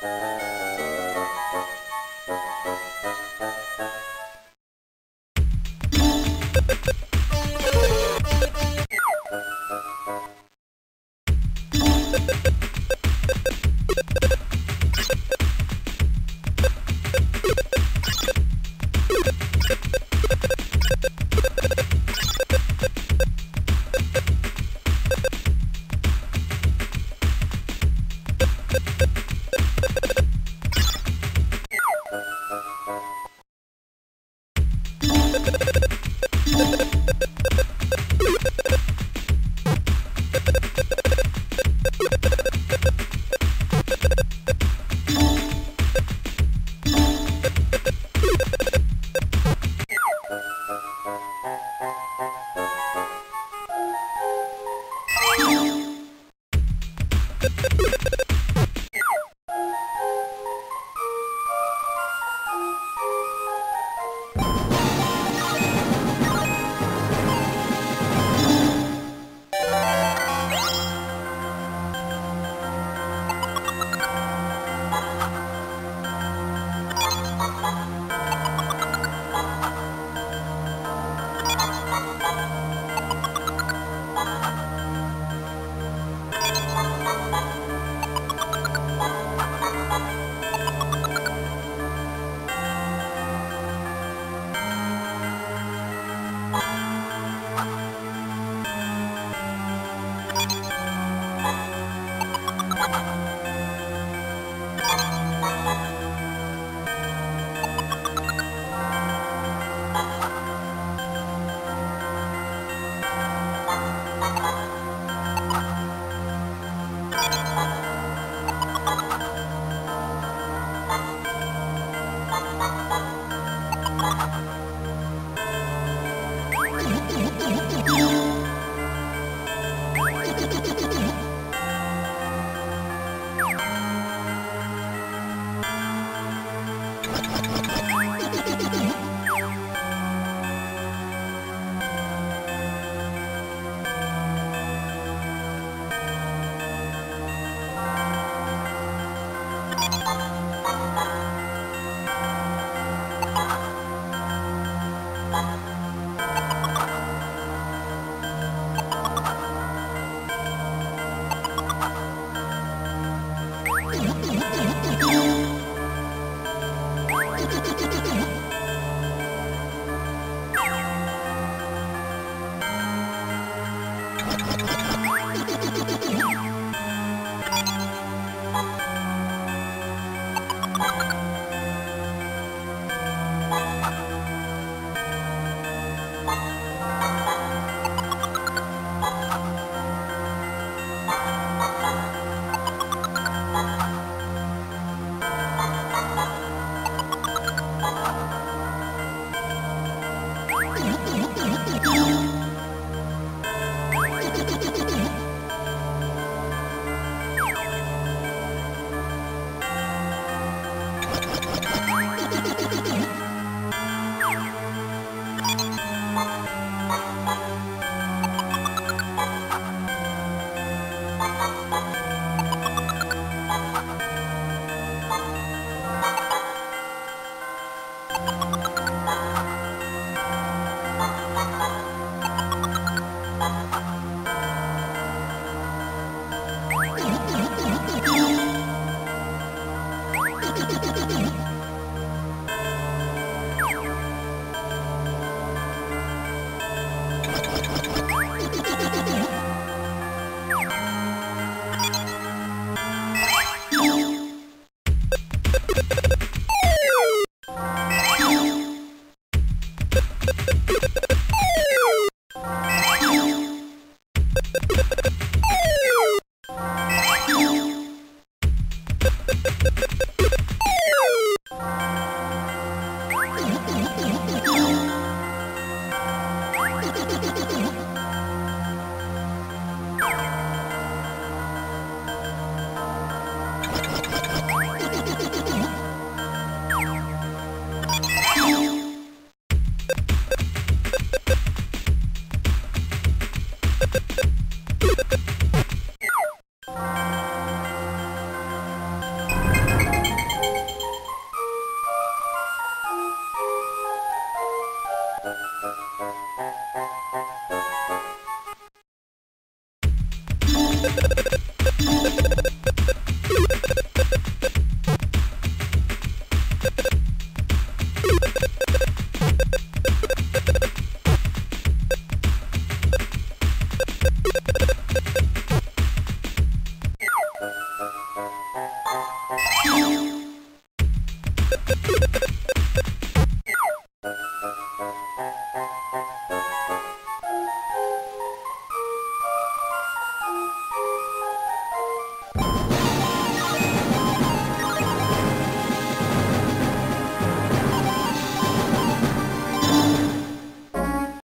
Música